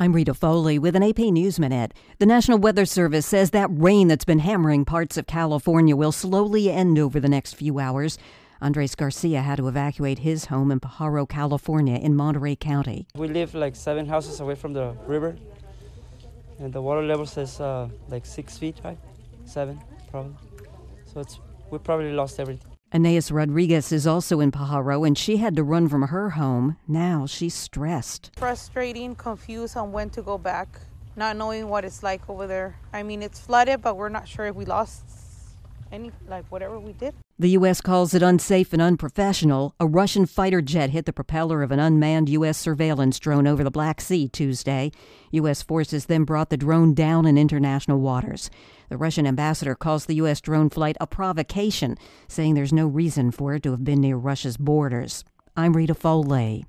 I'm Rita Foley with an AP News Minute. The National Weather Service says that rain that's been hammering parts of California will slowly end over the next few hours. Andres Garcia had to evacuate his home in Pajaro, California, in Monterey County. We live like seven houses away from the river, and the water level says uh, like six feet high, seven probably. So it's we probably lost everything. Aeneas Rodriguez is also in Pajaro, and she had to run from her home. Now she's stressed. Frustrating, confused on when to go back, not knowing what it's like over there. I mean, it's flooded, but we're not sure if we lost any, like whatever we did. The U.S. calls it unsafe and unprofessional. A Russian fighter jet hit the propeller of an unmanned U.S. surveillance drone over the Black Sea Tuesday. U.S. forces then brought the drone down in international waters. The Russian ambassador calls the U.S. drone flight a provocation, saying there's no reason for it to have been near Russia's borders. I'm Rita Foley.